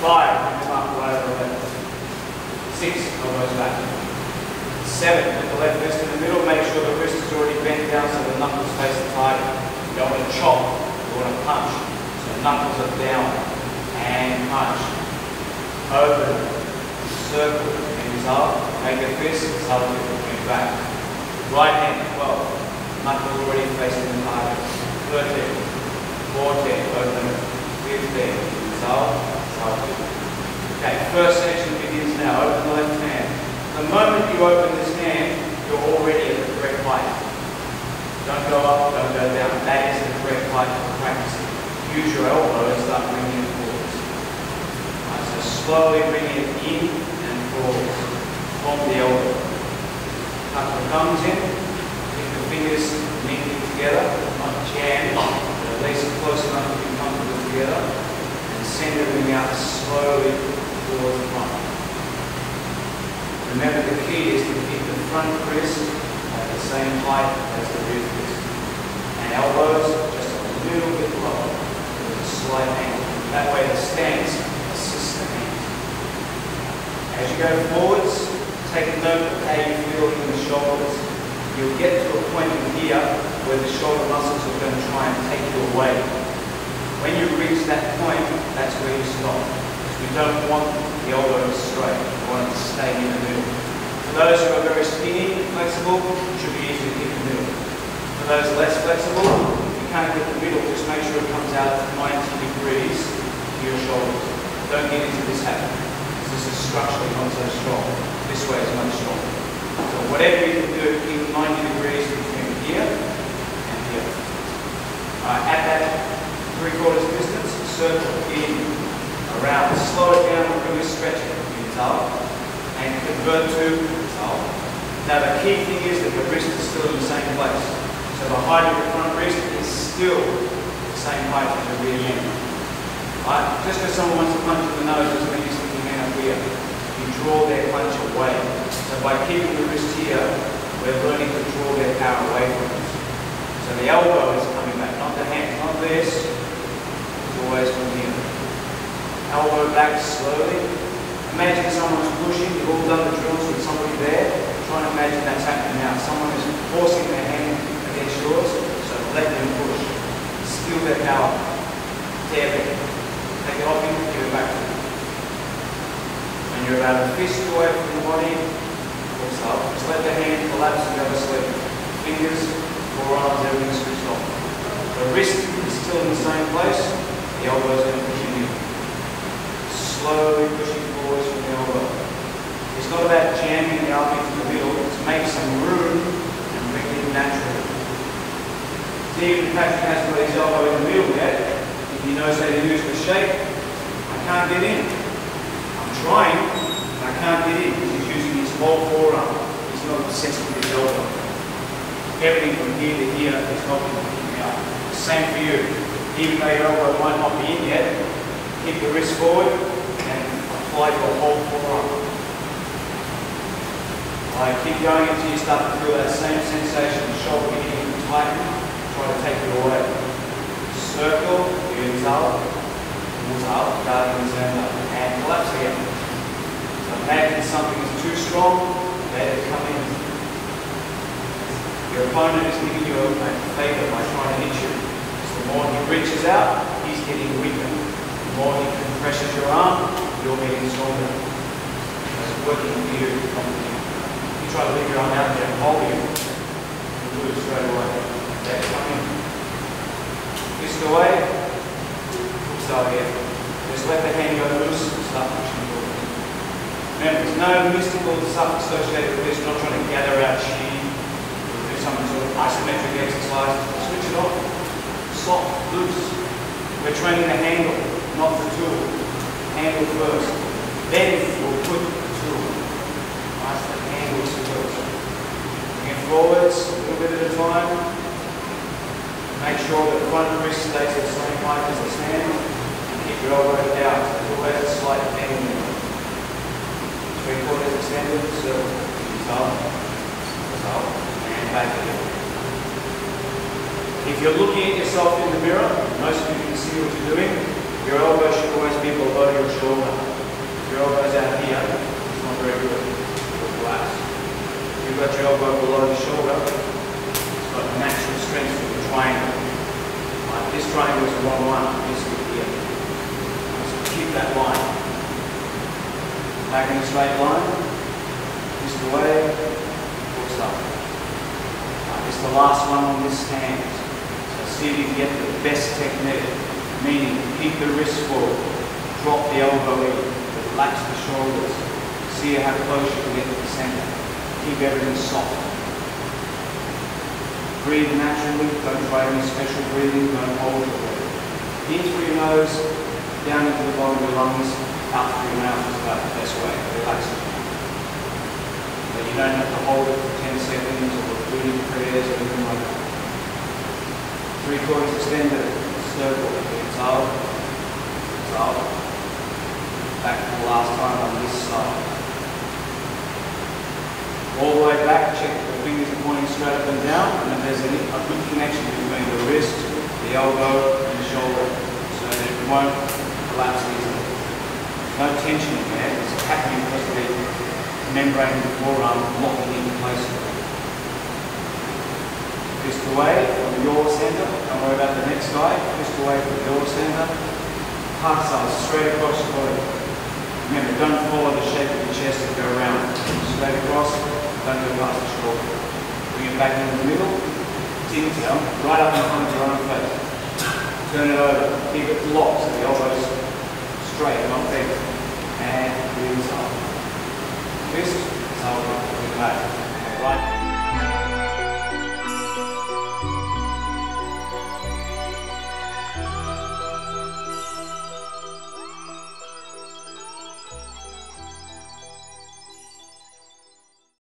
Five, and come up over the left. Six, elbows back. Seven, with the left wrist in the middle, make sure the wrist is already bent down so the knuckles face the target. You don't want to chop, you want to punch. So knuckles are down, and punch. Open, circle, and result. Make the fist, result, and back. Right hand, 12. Knuckles already facing the target. 13, 14, open, 15, result. Okay, first section begins now. Open the left hand. The moment you open this hand, you're already at the correct height. Don't go up, don't go down. That is the correct height for practicing. Use your elbow and start bringing it forwards. Right, so slowly bringing it in and forwards from the elbow. Tuck the thumbs in, keep the fingers neatly together, not jammed, at least close enough to be comfortable together. And send everything slowly towards the front. Remember the key is to keep the front wrist at the same height as the rear wrist. And elbows just a little bit lower with a slight angle. That way the stance assists the hands. As you go forwards, take note of how you feel in the shoulders. You'll get to a point in here where the shoulder muscles are going to try and take you away. When you reach that point, that's where you stop. Because we don't want the elbows straight. We want it to stay in the middle. For those who are very skinny and flexible, it should be easy to hit the middle. For those less flexible, you can't get the middle, just make sure it comes out 90 degrees to your shoulders. Don't get into this habit. This is structurally not so strong. This way is much stronger. So whatever you can do, keep 90 degrees between here and here. Uh, Alright, at that three quarters distance, circle in, around, slow it down, really stretch it, inhale, and convert to inhale. Now the key thing is that the wrist is still in the same place. So the height of your front wrist is still the same height as your rear hand. Right? Just because someone wants to punch in the nose doesn't mean you stick your hand up here. You draw their punch away. So by keeping the wrist here, we're learning to draw their power away from us. So the elbow is coming back, not the hand, not this. It's always from here. Elbow back slowly. Imagine someone's pushing, you've all done the drills with somebody there. Try and imagine that's happening now. Someone is forcing their hand against yours, so let them push. Steal their power. Tear them. Take it off him, give it back to them. When you're about a fist away from the body, up. Just let the hand collapse and go to sleep. Fingers, forearms, everything switched off. The wrist is still in the same place. The elbow is going to push. Slowly pushing forwards from the elbow. It's not about jamming the arm into the middle, it's make some room and bring it in naturally. Even Patrick hasn't got his elbow in the middle yet. If he knows how to use the shape, I can't get in. I'm trying, but I can't get in because he's using his whole forearm. He's not obsessed with his elbow. Everything from here to here is helping me up. Same for you. Even though your elbow might not be in yet, keep your wrist forward apply your whole forearm. I keep going until you start to feel that same sensation, the shoulder beginning to tighten, try to take it away. Circle, hands up, moves up, guarding the and collapse again. So imagine something is too strong, let it come in. Your opponent is giving you a, a favor by trying to hit you. So the more he reaches out, he's getting weaker. The more he compresses your arm, getting stronger. So it's working for you. You try to leave your arm out there and hold you, you lose straight away. That's coming. Fist away, hooks out here. Just let the hand go loose and start pushing forward. Remember, there's no mystical stuff associated with this. We're not trying to gather our chi do some sort of isometric exercise. Switch it off. Soft, loose. We're training the handle, not the tool. Handle first. Then we'll put the tool. Nice, the handle first. Bring it forwards, a little bit at a time. Make sure that the front wrist stays the same height as the stand. And keep your elbow out. Always a slight bend. Three quarters extended, circle, up, up, and back again. If you're looking at yourself in the mirror, most of you can see what you're doing. Europa always be below your shoulder. Europa is out here. It's not very good for glass. You've got your elbow below the shoulder. It's got the maximum strength of the triangle. Right, this triangle is one line, this is here. So keep that line. Back in a straight line. This is the way. What's up. Right, it's the last one on this hand. So see if you can get the best technique meaning keep the wrist forward, drop the elbow in, relax the shoulders, see how close you can get to the center. Keep everything soft. Breathe naturally, don't try any special breathing, don't hold your breath. In through your nose, down into the bottom of your lungs, out through your mouth is about the best way. Relax it. But you don't have to hold it for 10 seconds or repeating prayers or anything like that. Three quarters extended, circle, it's out, it's out. Back to the last time on this side. All the way back, check the fingers are pointing straight up and down, and if there's any, a good connection between the wrist, the elbow, and the shoulder, so that it won't collapse easily. No tension in there, it's happening because the membrane of the forearm locking into place. Twist away from your center, don't worry about the next guy, twist away from your center, heart size straight across the body. Remember, don't follow the shape of the chest and go around. Straight across, don't go past the shoulder. Bring it back into the middle. Tin tail, right up in front of your own face. Turn it over. Keep it locked so the elbows straight, not bent. And release up. So we back. Right.